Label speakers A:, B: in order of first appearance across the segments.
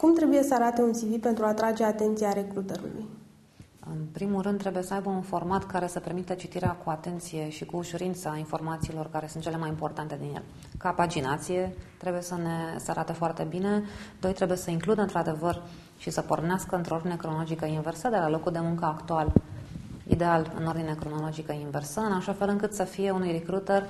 A: Cum trebuie să arate un CV pentru a atrage atenția recruterului?
B: În primul rând, trebuie să aibă un format care să permită citirea cu atenție și cu ușurință a informațiilor care sunt cele mai importante din el. Ca paginație, trebuie să ne să arate foarte bine. Doi, trebuie să includă într-adevăr și să pornească într-o ordine cronologică inversă de la locul de muncă actual, ideal în ordine cronologică inversă, în așa fel încât să fie unui recruiter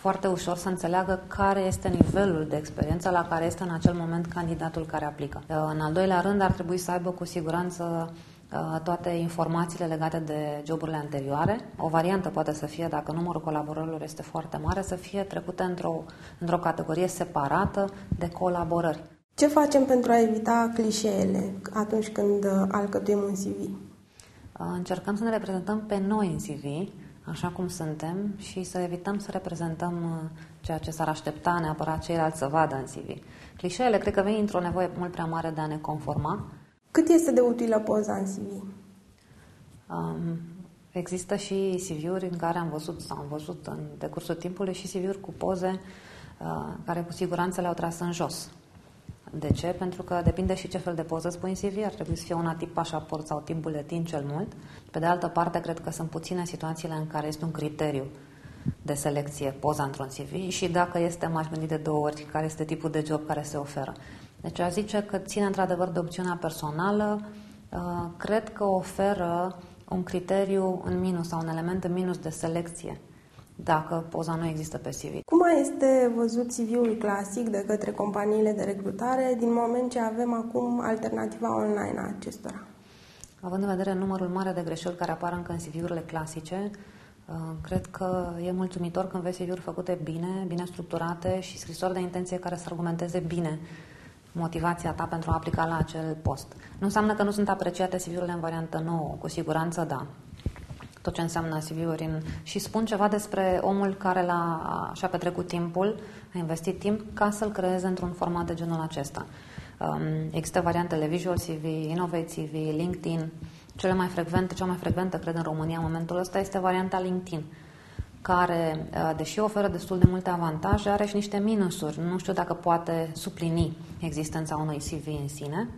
B: foarte ușor să înțeleagă care este nivelul de experiență la care este în acel moment candidatul care aplică. În al doilea rând, ar trebui să aibă cu siguranță Uh, toate informațiile legate de joburile anterioare. O variantă poate să fie, dacă numărul colaborărilor este foarte mare, să fie trecute într-o, într-o categorie separată de colaborări.
A: Ce facem pentru a evita clișeele atunci când uh, alcătuim un CV? Uh,
B: încercăm să ne reprezentăm pe noi în CV, așa cum suntem, și să evităm să reprezentăm ceea ce s-ar aștepta neapărat ceilalți să vadă în CV. Clișeele cred că vin într-o nevoie mult prea mare de a ne conforma,
A: cât este de utilă poza în CV?
B: Um, există și CV-uri în care am văzut sau am văzut în decursul timpului și CV-uri cu poze uh, care cu siguranță le-au tras în jos. De ce? Pentru că depinde și ce fel de poză spui în CV. Ar trebui să fie una tip pașaport sau tip buletin cel mult. Pe de altă parte, cred că sunt puține situațiile în care este un criteriu de selecție poza într-un CV și dacă este, m-aș gândi de două ori care este tipul de job care se oferă. Deci aș zice că ține într-adevăr de opțiunea personală, uh, cred că oferă un criteriu în minus sau un element în minus de selecție dacă poza nu există pe CV.
A: Cum este văzut CV-ul clasic de către companiile de recrutare din moment ce avem acum alternativa online a acestora?
B: Având în vedere numărul mare de greșeli care apar încă în CV-urile clasice, uh, cred că e mulțumitor când vezi CV-uri făcute bine, bine structurate și scrisori de intenție care să argumenteze bine motivația ta pentru a aplica la acel post. Nu înseamnă că nu sunt apreciate CV-urile în variantă nouă, cu siguranță da. Tot ce înseamnă CV-uri în... și spun ceva despre omul care l-a, și-a petrecut timpul, a investit timp ca să-l creeze într-un format de genul acesta. Um, există variantele Visual CV, Innovate CV, LinkedIn. Cele mai frecvente, cea mai frecventă, cred, în România în momentul ăsta este varianta LinkedIn care, uh, deși oferă destul de multe avantaje, are și niște minusuri. Nu știu dacă poate suplini existența unui CV în sine.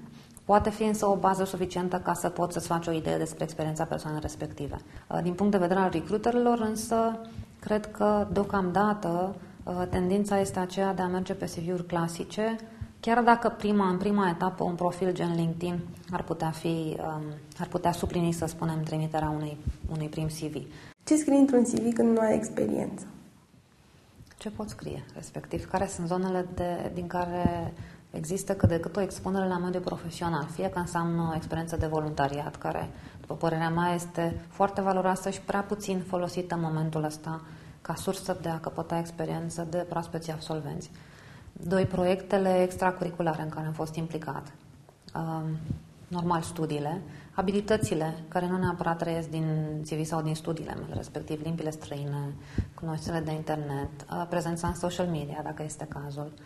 B: Poate fi însă o bază suficientă ca să poți să-ți faci o idee despre experiența persoanei respective. Uh, din punct de vedere al recruiterilor, însă, cred că deocamdată uh, tendința este aceea de a merge pe CV-uri clasice, chiar dacă prima, în prima etapă un profil gen LinkedIn ar putea, fi, um, ar putea suplini, să spunem, trimiterea unui, unui prim CV.
A: Ce scrii într-un CV când nu ai experiență?
B: Ce pot scrie, respectiv? Care sunt zonele de, din care există cât de cât o expunere la mediul profesional, fie că înseamnă o experiență de voluntariat, care, după părerea mea, este foarte valoroasă și prea puțin folosită în momentul ăsta ca sursă de a căpăta experiență de proaspeții absolvenți. Doi, proiectele extracurriculare în care am fost implicat. Um, normal, studiile, abilitățile care nu neapărat trăiesc din CV sau din studiile mele, respectiv limbile străine, cunoștințele de internet, prezența în social media, dacă este cazul, um,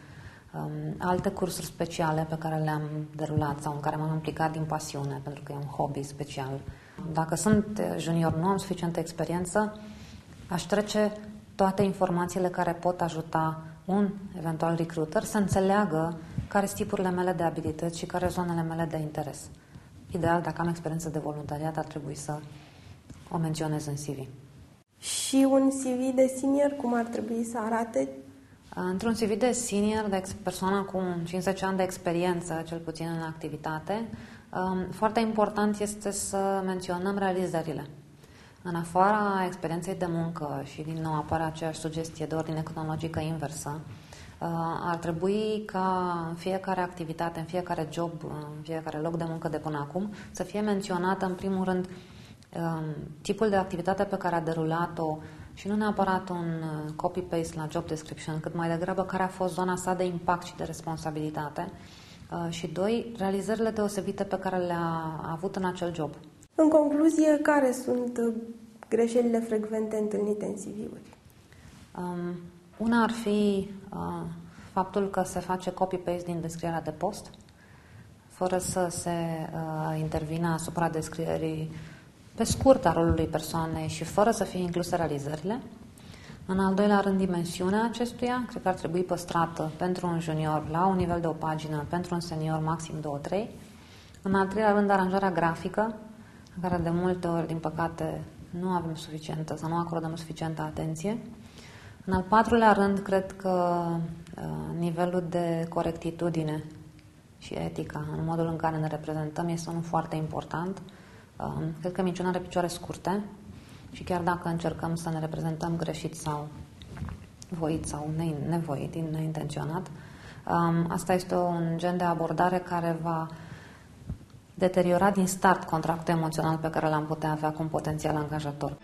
B: alte cursuri speciale pe care le-am derulat sau în care m-am implicat din pasiune, pentru că e un hobby special. Dacă sunt junior, nu am suficientă experiență, aș trece toate informațiile care pot ajuta un eventual recruiter să înțeleagă care sunt tipurile mele de abilități și care zonele mele de interes. Ideal, dacă am experiență de voluntariat, ar trebui să o menționez în CV.
A: Și un CV de senior, cum ar trebui să arate?
B: Într-un CV de senior, de persoană cu 50 ani de experiență, cel puțin în activitate, um, foarte important este să menționăm realizările. În afara experienței de muncă și din nou apare aceeași sugestie de ordine cronologică inversă, Uh, ar trebui ca în fiecare activitate, în fiecare job, în fiecare loc de muncă de până acum, să fie menționată în primul rând um, tipul de activitate pe care a derulat-o și nu neapărat un uh, copy-paste la job description, cât mai degrabă care a fost zona sa de impact și de responsabilitate uh, și doi, realizările deosebite pe care le-a avut în acel job.
A: În concluzie, care sunt greșelile frecvente întâlnite în CV-uri?
B: Um, una ar fi uh, faptul că se face copy-paste din descrierea de post, fără să se uh, intervină asupra descrierii pe scurt a rolului persoanei și fără să fie incluse realizările. În al doilea rând, dimensiunea acestuia, cred că ar trebui păstrată pentru un junior la un nivel de o pagină, pentru un senior maxim 2-3. În al treilea rând, aranjarea grafică, care de multe ori, din păcate, nu avem suficientă sau nu acordăm suficientă atenție. În al patrulea rând, cred că uh, nivelul de corectitudine și etica în modul în care ne reprezentăm este unul foarte important. Uh, cred că minciuna are picioare scurte și chiar dacă încercăm să ne reprezentăm greșit sau voit sau nevoit, neintenționat, um, asta este un gen de abordare care va deteriora din start contractul emoțional pe care l-am putea avea cu un potențial angajator.